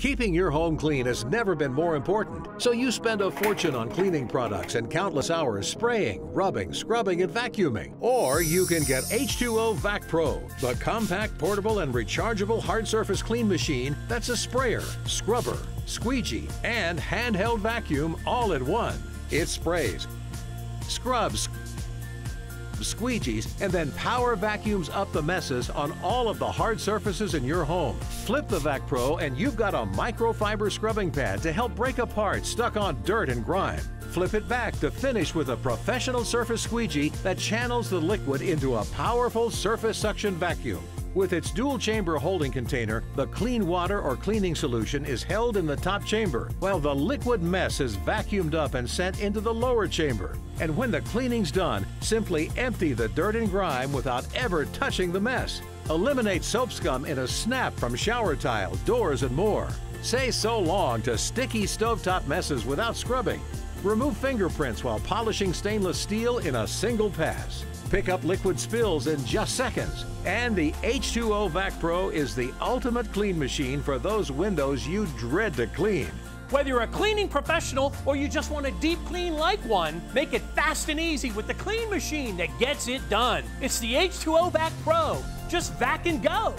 Keeping your home clean has never been more important, so you spend a fortune on cleaning products and countless hours spraying, rubbing, scrubbing, and vacuuming. Or you can get H2O Vac Pro, the compact, portable, and rechargeable hard surface clean machine that's a sprayer, scrubber, squeegee, and handheld vacuum all in one. It sprays, scrubs, squeegees, and then power vacuums up the messes on all of the hard surfaces in your home. Flip the Vac Pro and you've got a microfiber scrubbing pad to help break apart stuck on dirt and grime. Flip it back to finish with a professional surface squeegee that channels the liquid into a powerful surface suction vacuum. With its dual chamber holding container, the clean water or cleaning solution is held in the top chamber, while the liquid mess is vacuumed up and sent into the lower chamber. And when the cleaning's done, simply empty the dirt and grime without ever touching the mess. Eliminate soap scum in a snap from shower tile, doors, and more. Say so long to sticky stovetop messes without scrubbing. Remove fingerprints while polishing stainless steel in a single pass. Pick up liquid spills in just seconds. And the H2O Vac Pro is the ultimate clean machine for those windows you dread to clean. Whether you're a cleaning professional or you just want a deep clean like one, make it fast and easy with the clean machine that gets it done. It's the H2O Vac Pro. Just vac and go.